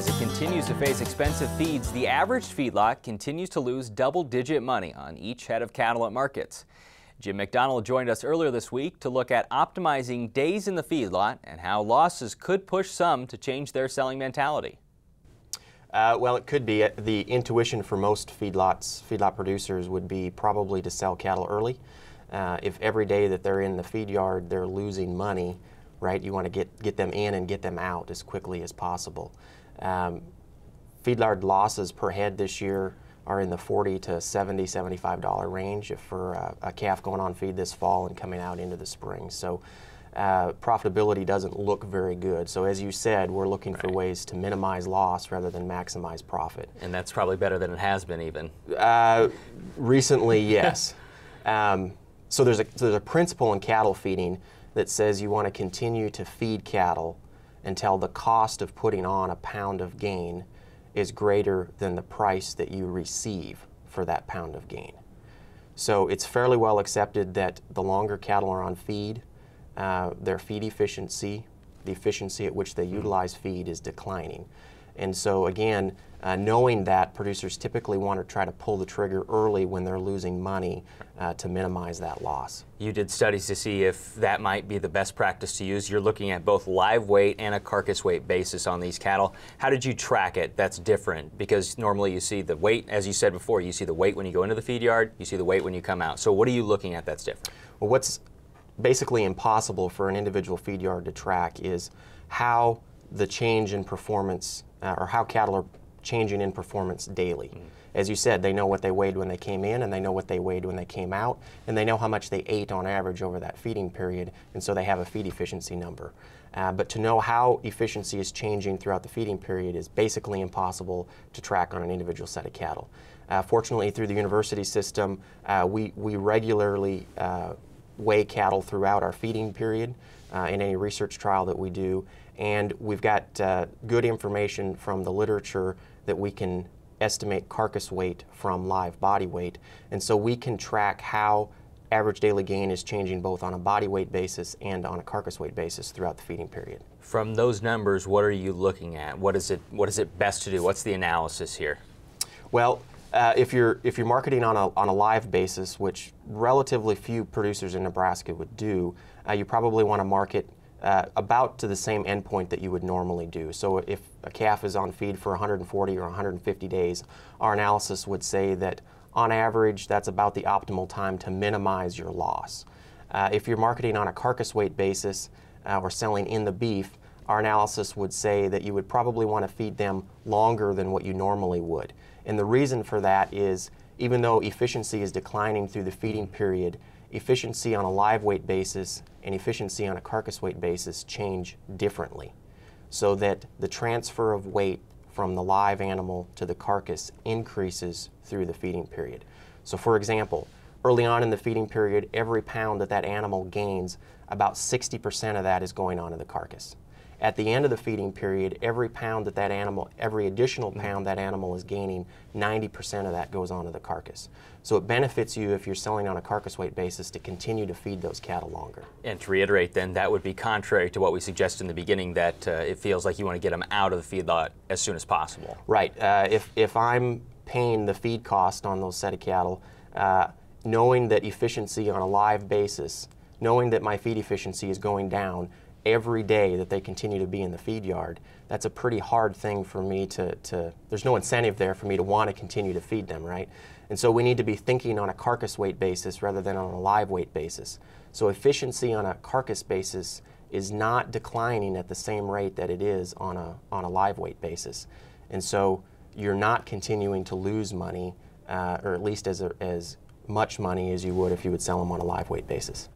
As it continues to face expensive feeds, the average feedlot continues to lose double-digit money on each head of cattle at markets. Jim MacDonald joined us earlier this week to look at optimizing days in the feedlot and how losses could push some to change their selling mentality. Uh, well, it could be. The intuition for most feedlots, feedlot producers would be probably to sell cattle early. Uh, if every day that they're in the feed yard they're losing money, right, you want to get, get them in and get them out as quickly as possible. Um, feedlot losses per head this year are in the 40 to 70, 75 dollar range for a, a, calf going on feed this fall and coming out into the spring. So uh, profitability doesn't look very good. So as you said, we're looking right. for ways to minimize loss rather than maximize profit. And that's probably better than it has been even. Uh, recently, yes. um, so there's a, there's a principle in cattle feeding that says you want to continue to feed cattle until the cost of putting on a pound of gain is greater than the price that you receive for that pound of gain. So it's fairly well accepted that the longer cattle are on feed, uh, their feed efficiency, the efficiency at which they utilize feed is declining. And so again, uh, knowing that producers typically want to try to pull the trigger early when they're losing money uh, to minimize that loss. You did studies to see if that might be the best practice to use. You're looking at both live weight and a carcass weight basis on these cattle. How did you track it? That's different because normally you see the weight, as you said before, you see the weight when you go into the feed yard, you see the weight when you come out. So what are you looking at that's different? Well, what's basically impossible for an individual feed yard to track is how the change in performance uh, or how cattle are changing in performance daily. Mm. As you said, they know what they weighed when they came in and they know what they weighed when they came out and they know how much they ate on average over that feeding period and so they have a feed efficiency number. Uh, but to know how efficiency is changing throughout the feeding period is basically impossible to track on an individual set of cattle. Uh, fortunately, through the university system, uh, we, we regularly uh, weigh cattle throughout our feeding period uh, in any research trial that we do. And we've got uh, good information from the literature that we can estimate carcass weight from live body weight. And so we can track how average daily gain is changing both on a body weight basis and on a carcass weight basis throughout the feeding period. From those numbers, what are you looking at? What is it, what is it best to do? What's the analysis here? Well, uh, if you're if you're marketing on a on a live basis, which relatively few producers in Nebraska would do, uh, you probably want to market uh, about to the same endpoint that you would normally do. So if a calf is on feed for 140 or 150 days, our analysis would say that on average that's about the optimal time to minimize your loss. Uh, if you're marketing on a carcass weight basis uh, or selling in the beef, our analysis would say that you would probably want to feed them longer than what you normally would. And the reason for that is even though efficiency is declining through the feeding period, efficiency on a live weight basis and efficiency on a carcass weight basis change differently. So that the transfer of weight from the live animal to the carcass increases through the feeding period. So for example, early on in the feeding period, every pound that that animal gains, about 60% of that is going on to the carcass. At the end of the feeding period, every pound that that animal, every additional mm-hmm. pound that animal is gaining, 90% of that goes onto the carcass. So it benefits you if you're selling on a carcass weight basis to continue to feed those cattle longer. And to reiterate then, that would be contrary to what we suggested in the beginning that uh, it feels like you want to get them out of the feedlot as soon as possible. Right. Uh, if, if I'm paying the feed cost on those set of cattle, uh, knowing that efficiency on a live basis, knowing that my feed efficiency is going down, every day that they continue to be in the feed yard, that's a pretty hard thing for me to, to, there's no incentive there for me to want to continue to feed them, right? And so we need to be thinking on a carcass weight basis rather than on a live weight basis. So efficiency on a carcass basis is not declining at the same rate that it is on a, on a live weight basis. And so you're not continuing to lose money, uh, or at least as, a, as much money as you would if you would sell them on a live weight basis.